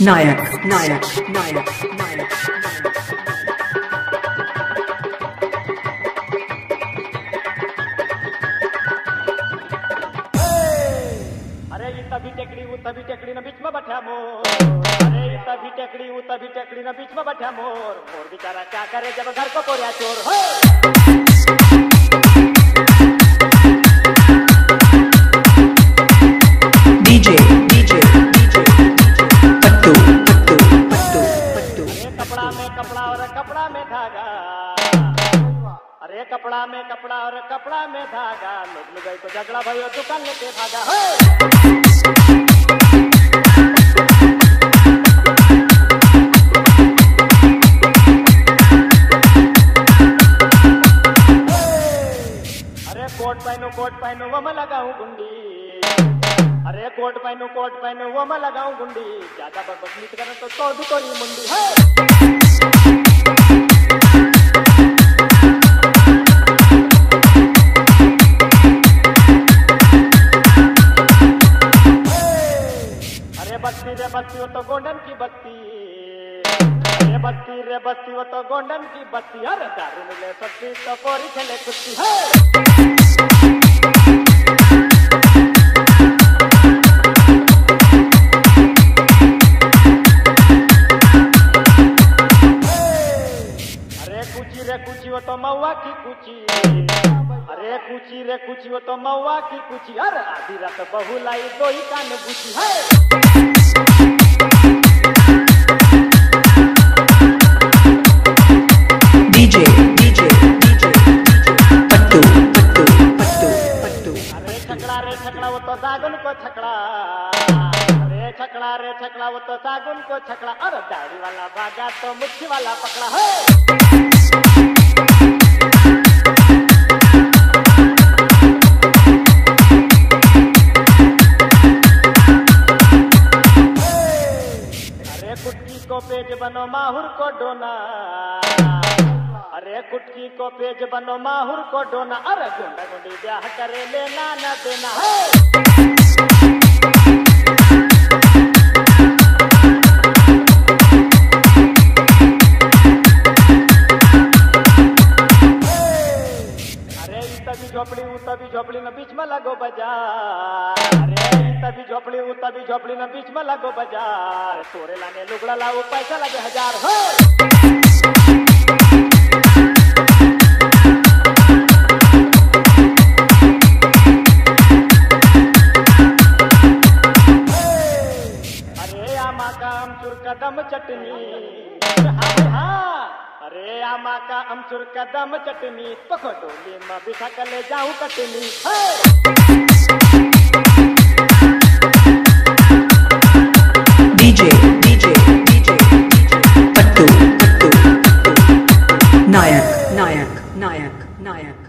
नायक नायक नायक नायक टेकड़ी न बीच में बैठा मोर। अरे तभी टेकड़ी ऊ तभी टेकड़ी न बीच में बैठा मोर। मोर बेचारा क्या करे जब घर को कोरिया चोर, हो। कपड़ा और कपड़ा में धागा। अरे कपड़ा में कपड़ा और कपड़ा में धागा। लोग लुगाई को झगड़ा भयो दुकान लेके भागा। कोट पहनो कोट पहनो वो मैं लगाऊँ गुंडी। अरे कोट पहनो कोट पहनो, वो मैं लगाऊँ गुंडी। ज़्यादा बदबकनीत करे तो तोड़ दूँ तोरी मुंडी, है? अरे बत्ती रे बत्ती वो तो गोंडन की बत्ती अरे बत्ती रे बत्ती वो तो गोंडन की बत्ती अरे दारू मिले सस्ती तो कोरी खेले कुश्ती, है? कुची वो तो मऊआ की कुची अरे कुची रे कुची वो तो मऊआ की कुची। अरे आधी रात बहु लाई दो ही कान बुची। है। डीजे डीजे डीजे पट्टू पट्टू पट्टू पट्टू। अरे छकड़ा रे छकड़ा वो तो सागुन को छकड़ा। अरे छकड़ा रे छकड़ा वो तो सागुन को छकड़ा। अरे दाढ़ी वाला भागा तो मुच्छी वाला पकड़ा। है। को पेज बनो, माहुर को डोना। अरे कुटकी को पेज बनो, माहुर को डोना। अरे गुंडा गुंडी ब्याह करे लेना न देना। है झोपड़ी ऊ तभी झोपड़ी न बीच में लगो बाज़ार। तभी झोपड़ी ऊ तभी झोपड़ी न बीच में लगो बाज़ार। तोरे लाने लुगड़ा लाओ पैसा लगे हज़ार, हो। कदम चटनी। हाँ हाँ। अरे आमा का अमचूर कदम चटनी पको डोली में बिठा कर ले जाऊँ कटनी। नायक नायक नायक।